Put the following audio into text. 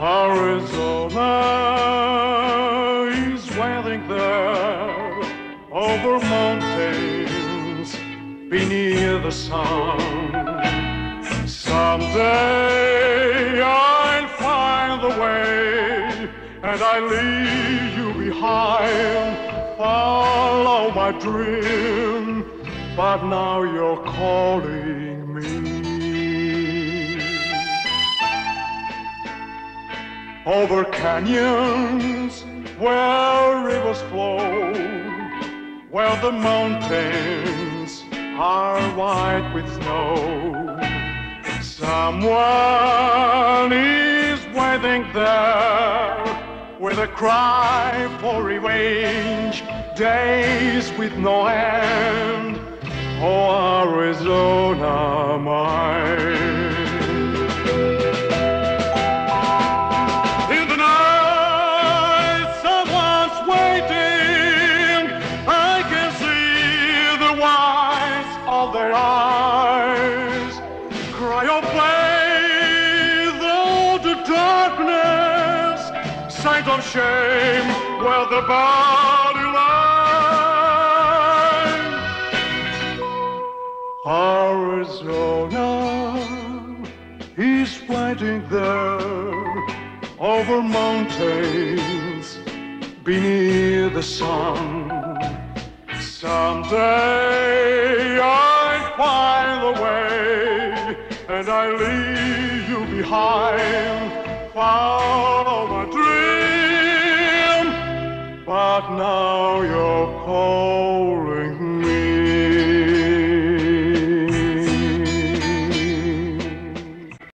Arizona is waiting there over mountains beneath the sun. Someday I'll find the way and I leave you behind. Follow my dream, but now you're calling me. Over canyons where rivers flow, where the mountains are white with snow. Someone is waiting there with a cry for revenge, days with no end. Oh, Arizona, mine. Of shame, where the body lies. Arizona is waiting there over mountains beneath the sun. Someday I find the way and I leave you behind. Follow my dream, now you're cold.